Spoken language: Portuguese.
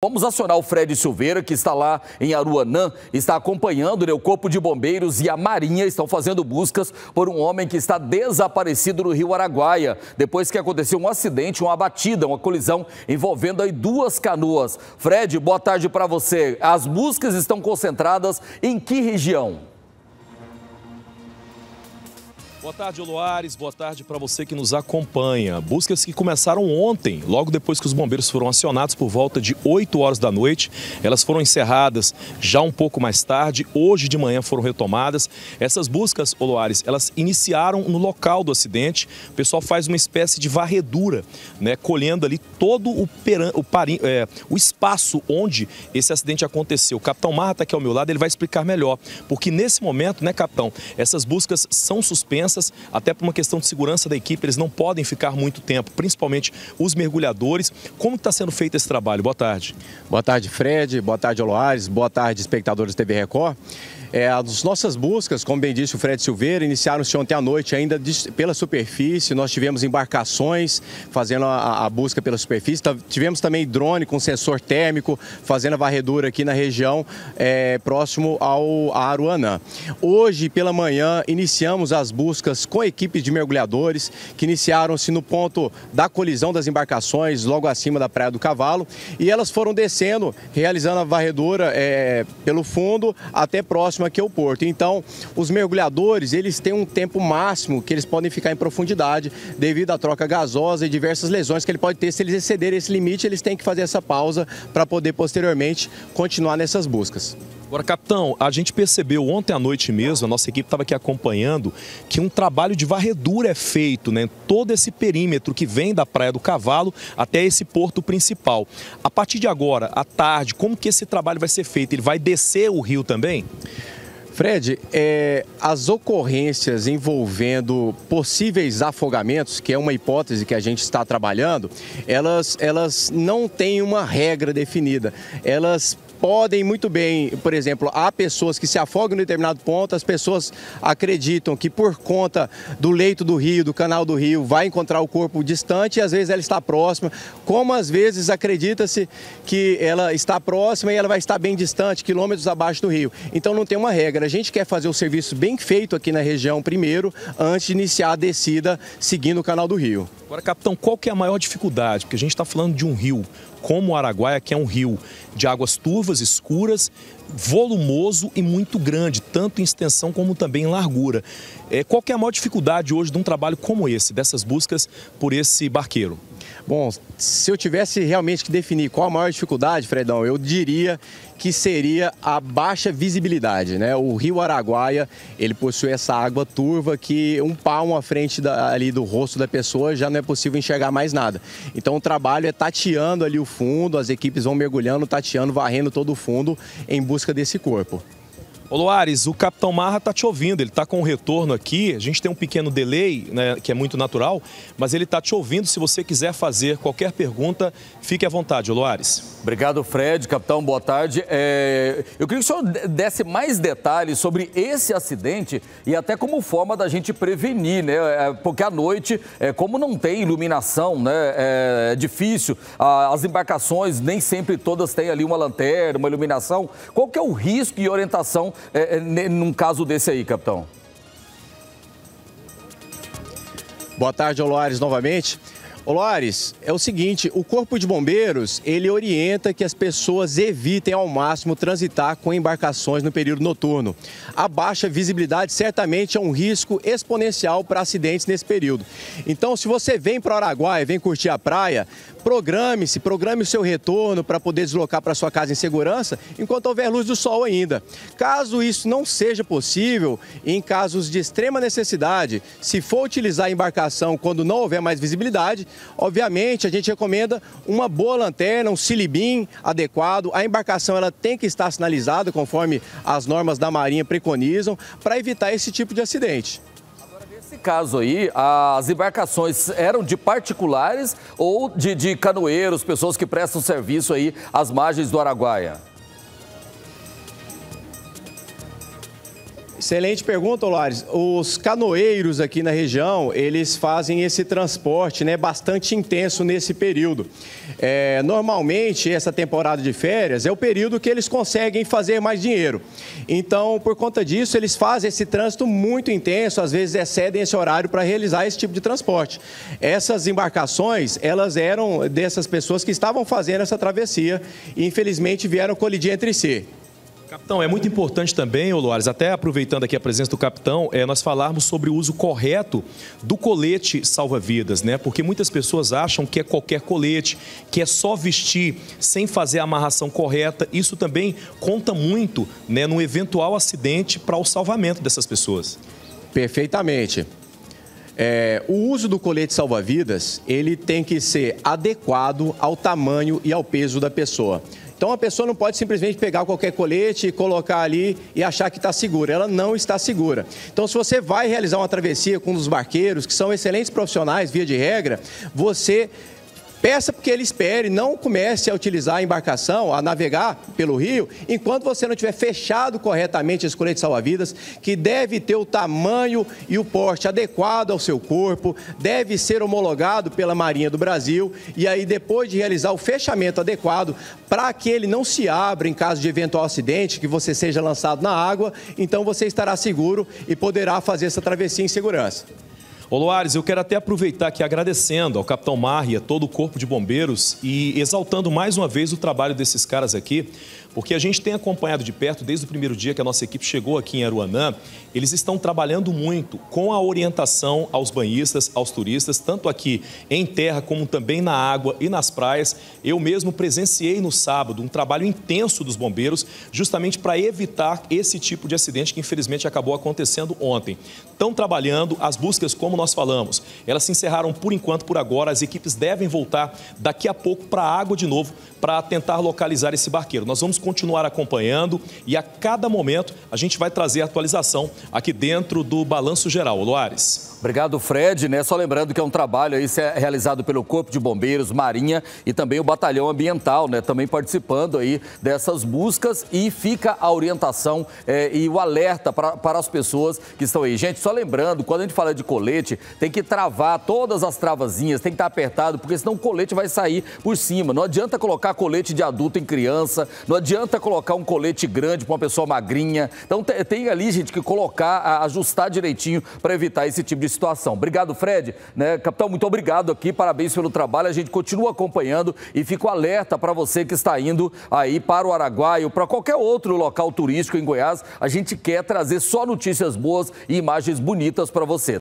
Vamos acionar o Fred Silveira, que está lá em Aruanã, está acompanhando né, o Corpo de Bombeiros e a Marinha estão fazendo buscas por um homem que está desaparecido no Rio Araguaia, depois que aconteceu um acidente, uma batida, uma colisão envolvendo aí duas canoas. Fred, boa tarde para você. As buscas estão concentradas em que região? Boa tarde, Oloares. Boa tarde para você que nos acompanha. Buscas que começaram ontem, logo depois que os bombeiros foram acionados por volta de 8 horas da noite. Elas foram encerradas já um pouco mais tarde. Hoje de manhã foram retomadas. Essas buscas, Oloares, elas iniciaram no local do acidente. O pessoal faz uma espécie de varredura, né, colhendo ali todo o, peran... o, é, o espaço onde esse acidente aconteceu. O capitão Marra está aqui ao meu lado, ele vai explicar melhor. Porque nesse momento, né, capitão, essas buscas são suspensas até por uma questão de segurança da equipe, eles não podem ficar muito tempo, principalmente os mergulhadores. Como está sendo feito esse trabalho? Boa tarde. Boa tarde, Fred. Boa tarde, Aloares. Boa tarde, espectadores da TV Record. É, as nossas buscas, como bem disse o Fred Silveira, iniciaram-se ontem à noite ainda de, pela superfície. Nós tivemos embarcações fazendo a, a, busca pela superfície. Tivemos também drone com sensor térmico fazendo a varredura aqui na região é, próximo ao Aruanã. Hoje, pela manhã, iniciamos as buscas com equipes de mergulhadores que iniciaram-se no ponto da colisão das embarcações, logo acima da Praia do Cavalo. E elas foram descendo, realizando a varredura é, pelo fundo até próximo próximo aqui ao porto. Então, os mergulhadores, eles têm um tempo máximo que eles podem ficar em profundidade devido à troca gasosa e diversas lesões que ele pode ter. Se eles excederem esse limite, eles têm que fazer essa pausa para poder posteriormente continuar nessas buscas. Agora, capitão, a gente percebeu ontem à noite mesmo, a nossa equipe estava aqui acompanhando, que um trabalho de varredura é feito, né? Todo esse perímetro que vem da Praia do Cavalo até esse porto principal. A partir de agora, à tarde, como que esse trabalho vai ser feito? Ele vai descer o rio também? Fred, é, as ocorrências envolvendo possíveis afogamentos, que é uma hipótese que a gente está trabalhando, elas, elas não têm uma regra definida. Elas podem muito bem, por exemplo, há pessoas que se afogam em determinado ponto, as pessoas acreditam que por conta do leito do rio, do canal do rio, vai encontrar o corpo distante e às vezes ela está próxima, como às vezes acredita-se que ela está próxima e ela vai estar bem distante, quilômetros abaixo do rio. Então não tem uma regra. A gente quer fazer o serviço bem feito aqui na região primeiro, antes de iniciar a descida seguindo o canal do rio. Agora, capitão, qual que é a maior dificuldade? Porque a gente está falando de um rio como o Araguaia, que é um rio de águas turvas, escuras, volumoso e muito grande, tanto em extensão como também em largura. É, qual é a maior dificuldade hoje de um trabalho como esse, dessas buscas por esse barqueiro? Bom, se eu tivesse realmente que definir qual a maior dificuldade, Fredão, eu diria que seria a baixa visibilidade, né? O rio Araguaia, ele possui essa água turva que um palmo à frente da, ali do rosto da pessoa já não é possível enxergar mais nada. Então o trabalho é tateando ali o fundo, as equipes vão mergulhando, tateando, varrendo todo o fundo em busca desse corpo. Ô Luares, o Capitão Marra está te ouvindo, ele está com o retorno aqui, a gente tem um pequeno delay, né, que é muito natural, mas ele está te ouvindo, se você quiser fazer qualquer pergunta, fique à vontade, Luares. Obrigado, Fred, Capitão, boa tarde. É, eu queria que o senhor desse mais detalhes sobre esse acidente e até como forma da gente prevenir, né, é, porque à noite, é, como não tem iluminação, né, é, é difícil, as embarcações nem sempre todas têm ali uma lanterna, uma iluminação, qual que é o risco e orientação é, é num caso desse aí, capitão? Boa tarde, Oloares, novamente. Olores, é o seguinte, o Corpo de Bombeiros, ele orienta que as pessoas evitem ao máximo transitar com embarcações no período noturno. A baixa visibilidade certamente é um risco exponencial para acidentes nesse período. Então, se você vem para Araguaia, vem curtir a praia, programe-se, programe o seu retorno para poder deslocar para sua casa em segurança enquanto houver luz do sol ainda. Caso isso não seja possível, em casos de extrema necessidade, se for utilizar a embarcação quando não houver mais visibilidade, Obviamente, a gente recomenda uma boa lanterna, um silibim adequado. A embarcação ela tem que estar sinalizada conforme as normas da Marinha preconizam para evitar esse tipo de acidente. Nesse caso aí, as embarcações eram de particulares ou de, de canoeiros, pessoas que prestam serviço aí às margens do Araguaia? Excelente pergunta, Olares. Os canoeiros aqui na região, eles fazem esse transporte né, bastante intenso nesse período. É, normalmente, essa temporada de férias é o período que eles conseguem fazer mais dinheiro. Então, por conta disso, eles fazem esse trânsito muito intenso, às vezes excedem esse horário para realizar esse tipo de transporte. Essas embarcações, elas eram dessas pessoas que estavam fazendo essa travessia e, infelizmente, vieram colidir entre si. Capitão, é muito importante também, Loares, até aproveitando aqui a presença do capitão, é nós falarmos sobre o uso correto do colete salva-vidas, né? Porque muitas pessoas acham que é qualquer colete, que é só vestir sem fazer a amarração correta. Isso também conta muito, né, no eventual acidente para o salvamento dessas pessoas. Perfeitamente. É, o uso do colete salva-vidas, ele tem que ser adequado ao tamanho e ao peso da pessoa. Então a pessoa não pode simplesmente pegar qualquer colete, colocar ali e achar que está segura. Ela não está segura. Então, se você vai realizar uma travessia com um dos barqueiros, que são excelentes profissionais, via de regra, você Peça porque ele espere, não comece a utilizar a embarcação, a navegar pelo rio, enquanto você não tiver fechado corretamente esse colete salva-vidas, que deve ter o tamanho e o porte adequado ao seu corpo, deve ser homologado pela Marinha do Brasil, e aí depois de realizar o fechamento adequado, para que ele não se abra em caso de eventual acidente, que você seja lançado na água, então você estará seguro e poderá fazer essa travessia em segurança. Ô Loares, eu quero até aproveitar aqui agradecendo ao Capitão Marria, todo o Corpo de Bombeiros e exaltando mais uma vez o trabalho desses caras aqui, porque a gente tem acompanhado de perto desde o primeiro dia que a nossa equipe chegou aqui em Aruanã, eles estão trabalhando muito com a orientação aos banhistas, aos turistas, tanto aqui em terra como também na água e nas praias. Eu mesmo presenciei no sábado um trabalho intenso dos bombeiros, justamente para evitar esse tipo de acidente que infelizmente acabou acontecendo ontem. Estão trabalhando as buscas como nós falamos. Elas se encerraram por enquanto, por agora. As equipes devem voltar daqui a pouco para a água de novo para tentar localizar esse barqueiro. Nós vamos continuar acompanhando e a cada momento a gente vai trazer atualização aqui dentro do Balanço Geral. Loares. Obrigado, Fred. Né? Só lembrando que é um trabalho aí é realizado pelo Corpo de Bombeiros, Marinha e também o Batalhão Ambiental, né? Também participando aí dessas buscas e fica a orientação é, e o alerta pra, para as pessoas que estão aí. Gente, só lembrando, quando a gente fala de colete, tem que travar todas as travazinhas, tem que estar apertado, porque senão o colete vai sair por cima. Não adianta colocar colete de adulto em criança, não adianta colocar um colete grande para uma pessoa magrinha. Então tem ali, gente, que colocar, ajustar direitinho para evitar esse tipo de situação. Obrigado, Fred. Né? Capitão, muito obrigado aqui, parabéns pelo trabalho. A gente continua acompanhando e fico alerta para você que está indo aí para o Araguaia ou para qualquer outro local turístico em Goiás. A gente quer trazer só notícias boas e imagens bonitas para você.